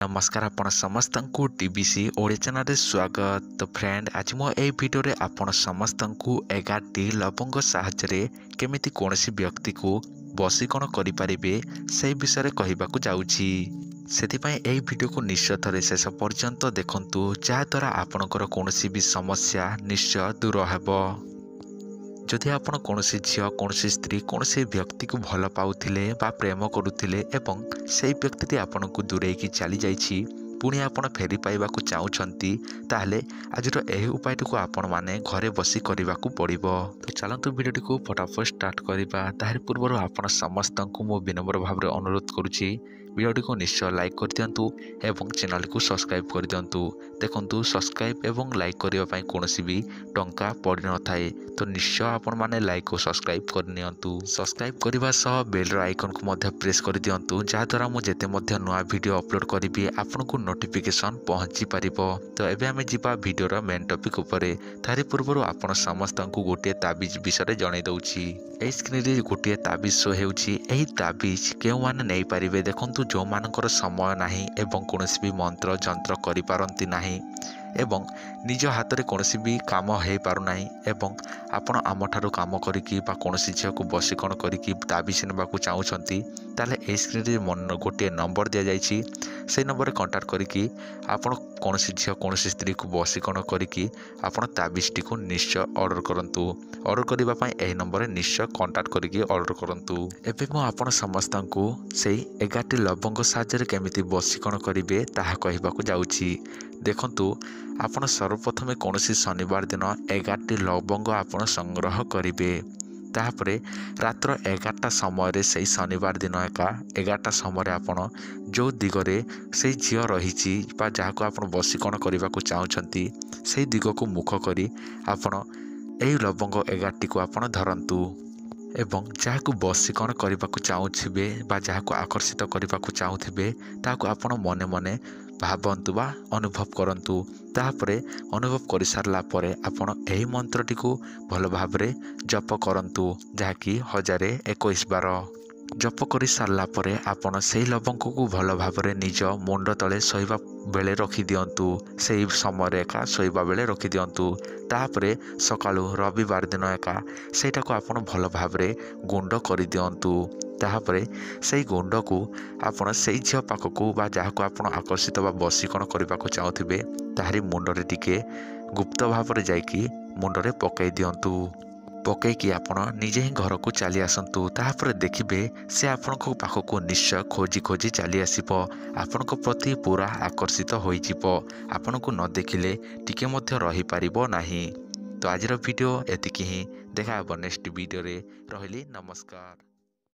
ନମସ୍କାର ଆପଣ ସମସ୍ତଙ୍କୁ ଟିବିସି ଓଡ଼ିଆ ଚ୍ୟାନେଲରେ ସ୍ୱାଗତ। ଫ୍ରେଣ୍ଡ ଆଜି ମୁଁ ଏହି ଭିଡ଼ିଓରେ ଆପଣ ସମସ୍ତଙ୍କୁ ଏଗାରଟି ଲବଙ୍ଗ ସାହାଯ୍ୟରେ କେମିତି କୌଣସି ବ୍ୟକ୍ତିକୁ ବଶୀକରଣ କରିପାରିବେ ସେହି ବିଷୟରେ କହିବାକୁ ଯାଉଛି। ସେଥିପାଇଁ ଏହି ଭିଡ଼ିଓକୁ ନିଶ୍ଚୟ ଥରେ ଶେଷ ପର୍ଯ୍ୟନ୍ତ ଦେଖନ୍ତୁ ଯାହାଦ୍ୱାରା ଆପଣଙ୍କର କୌଣସି ବି ସମସ୍ୟା ନିଶ୍ଚୟ ଦୂର ହେବ। ଯଦି ଆପଣ କୌଣସି ଝିଅ କୌଣସି ସ୍ତ୍ରୀ କୌଣସି ବ୍ୟକ୍ତିକୁ ଭଲ ପାଉଥିଲେ ବା ପ୍ରେମ କରୁଥିଲେ ଏବଂ ସେହି ବ୍ୟକ୍ତିଟି ଆପଣଙ୍କୁ ଦୂରେଇକି ଚାଲିଯାଇଛି ପୁଣି ଆପଣ ଫେରି ପାଇବାକୁ ଚାହୁଁଛନ୍ତି ତାହେଲେ ଆଜିର ଏହି ଉପାୟଟିକୁ ଆପଣମାନେ ଘରେ ବସି କରିବାକୁ ପଡ଼ିବ। ତ ଚାଲନ୍ତୁ ଭିଡ଼ିଓଟିକୁ ଫଟାଫଟ ଷ୍ଟାର୍ଟ କରିବା। ତାହାରି ପୂର୍ବରୁ ଆପଣ ସମସ୍ତଙ୍କୁ ମୁଁ ବିନମ୍ର ଭାବରେ ଅନୁରୋଧ କରୁଛି ଭିଡ଼ିଓଟିକୁ ନିଶ୍ଚୟ ଲାଇକ୍ କରିଦିଅନ୍ତୁ ଏବଂ ଚ୍ୟାନେଲକୁ ସବସ୍କ୍ରାଇବ୍ କରିଦିଅନ୍ତୁ ଦେଖନ୍ତୁ ସବସ୍କ୍ରାଇବ୍ ଏବଂ ଲାଇକ୍ କରିବା ପାଇଁ କୌଣସି ବି ଟଙ୍କା ପଡ଼ିନଥାଏ ତ ନିଶ୍ଚୟ ଆପଣମାନେ ଲାଇକ୍ ଓ ସବସ୍କ୍ରାଇବ୍ କରିନିଅନ୍ତୁ ସବସ୍କ୍ରାଇବ୍ କରିବା ସହ ବେଲ୍ର ଆଇକନ୍କୁ ମଧ୍ୟ ପ୍ରେସ୍ କରିଦିଅନ୍ତୁ ଯାହାଦ୍ୱାରା ମୁଁ ଯେତେ ମଧ୍ୟ ନୂଆ ଭିଡ଼ିଓ ଅପଲୋଡ଼ କରିବି ଆପଣଙ୍କୁ ନୋଟିଫିକେସନ୍ ପହଞ୍ଚିପାରିବ ତ ଏବେ ଆମେ ଯିବା ଭିଡ଼ିଓର ମେନ୍ ଟପିକ୍ ଉପରେ। ତାରି ପୂର୍ବରୁ ଆପଣ ସମସ୍ତଙ୍କୁ ଗୋଟିଏ ତାବିଜ ବିଷୟରେ ଜଣାଇ ଦେଉଛି। ଏହି ସ୍କ୍ରିନ୍ରେ ଗୋଟିଏ ତାବିଜ ଶୋ ହେଉଛି। ଏହି ତାବିଜ କେଉଁମାନେ ନେଇପାରିବେ? ଦେଖନ୍ତୁ ଯେଉଁମାନଙ୍କର ସମୟ ନାହିଁ ଏବଂ କୌଣସି ବି ମନ୍ତ୍ର ଯନ୍ତ୍ର କରିପାରନ୍ତି ନାହିଁ ଏବଂ ନିଜ ହାତରେ କୌଣସି ବି କାମ ହୋଇପାରୁନାହିଁ ଏବଂ ଆପଣ ଆମଠାରୁ କାମ କରିକି ବା କୌଣସି ଝିଅକୁ ବଶୀକରଣ କରିକି ତାବିଜ ନେବାକୁ ଚାହୁଁଛନ୍ତି ତାହେଲେ ଏହି ସ୍କ୍ରିନ୍ରେ ମନ ଗୋଟିଏ ନମ୍ବର ଦିଆଯାଇଛି। ସେହି ନମ୍ବରରେ କଣ୍ଟାକ୍ଟ କରିକି ଆପଣ କୌଣସି ଝିଅ କୌଣସି ସ୍ତ୍ରୀକୁ ବଶୀକରଣ କରିକି ଆପଣ ତାବିଜଟିକୁ ନିଶ୍ଚୟ ଅର୍ଡ଼ର କରନ୍ତୁ। ଅର୍ଡ଼ର କରିବା ପାଇଁ ଏହି ନମ୍ବରରେ ନିଶ୍ଚୟ କଣ୍ଟାକ୍ଟ କରିକି ଅର୍ଡ଼ର କରନ୍ତୁ। ଏବେ ମୁଁ ଆପଣ ସମସ୍ତଙ୍କୁ ସେଇ ଏଗାରଟି ଲବଙ୍ଗ ସାହାଯ୍ୟରେ କେମିତି ବଶୀକରଣ କରିବେ ତାହା କହିବାକୁ ଯାଉଛି। ଦେଖନ୍ତୁ ଆପଣ ସର୍ବପ୍ରଥମେ କୌଣସି ଶନିବାର ଦିନ ଏଗାରଟି ଲବଙ୍ଗ ଆପଣ ସଂଗ୍ରହ କରିବେ। ତାପରେ ରାତ୍ର ଏଗାରଟା ସମୟରେ ସେଇ ଶନିବାର ଦିନ ଏକା ଏଗାରଟା ସମୟରେ ଆପଣ ଯେଉଁ ଦିଗରେ ସେଇ ଝିଅ ରହିଛି ବା ଯାହାକୁ ଆପଣ ବଶୀକରଣ କରିବାକୁ ଚାହୁଁଛନ୍ତି ସେଇ ଦିଗକୁ ମୁଖ କରି ଆପଣ ଏହି ଲବଙ୍ଗ ଏଗାରଟିକୁ ଆପଣ ଧରନ୍ତୁ ଏବଂ ଯାହାକୁ ବଶୀକରଣ କରିବାକୁ ଚାହୁଁଥିବେ ବା ଯାହାକୁ ଆକର୍ଷିତ କରିବାକୁ ଚାହୁଁଥିବେ ତାହାକୁ ଆପଣ ମନେ ମନେ ଭାବନ୍ତୁ ବା ଅନୁଭବ କରନ୍ତୁ। ତାପରେ ଅନୁଭବ କରିସାରିଲା ପରେ ଆପଣ ଏହି ମନ୍ତ୍ରଟିକୁ ଭଲ ଭାବରେ ଜପ କରନ୍ତୁ ଯାହାକି ହଜାରେ ଏକୋଇଶ ବାର ଜପ କରି ସାରିଲା ପରେ ଆପଣ ସେହି ଲବଙ୍ଗକୁ ଭଲ ଭାବରେ ନିଜ ମୁଣ୍ଡ ତଳେ ଶୋଇବା ବେଳେ ରଖିଦିଅନ୍ତୁ। ସେହି ସମୟରେ ଏକା ଶୋଇବା ବେଳେ ରଖିଦିଅନ୍ତୁ। ତାପରେ ସକାଳୁ ରବିବାର ଦିନ ଏକା ସେଇଟାକୁ ଆପଣ ଭଲ ଭାବରେ ଗୁଣ୍ଡ କରିଦିଅନ୍ତୁ। ତାହାପରେ ସେଇ ଗୁଣ୍ଡକୁ ଆପଣ ସେଇ ଝିଅ ପାଖକୁ ବା ଯାହାକୁ ଆପଣ ଆକର୍ଷିତ ବା ବଶୀକରଣ କରିବାକୁ ଚାହୁଁଥିବେ ତାହାରି ମୁଣ୍ଡରେ ଟିକେ ଗୁପ୍ତ ଭାବରେ ଯାଇକି ମୁଣ୍ଡରେ ପକାଇ ଦିଅନ୍ତୁ। ପକାଇକି ଆପଣ ନିଜେ ହିଁ ଘରକୁ ଚାଲି ଆସନ୍ତୁ। ତାହାପରେ ଦେଖିବେ ସେ ଆପଣଙ୍କ ପାଖକୁ ନିଶ୍ଚୟ ଖୋଜି ଖୋଜି ଚାଲି ଆସିବ। ଆପଣଙ୍କ ପ୍ରତି ପୁରା ଆକର୍ଷିତ ହୋଇଯିବ। ଆପଣଙ୍କୁ ନ ଦେଖିଲେ ଟିକେ ମଧ୍ୟ ରହିପାରିବ ନାହିଁ। ତ ଆଜିର ଭିଡ଼ିଓ ଏତିକି ହିଁ। ଦେଖା ହେବ ନେକ୍ସଟ ଭିଡ଼ିଓରେ। ରହିଲି ନମସ୍କାର।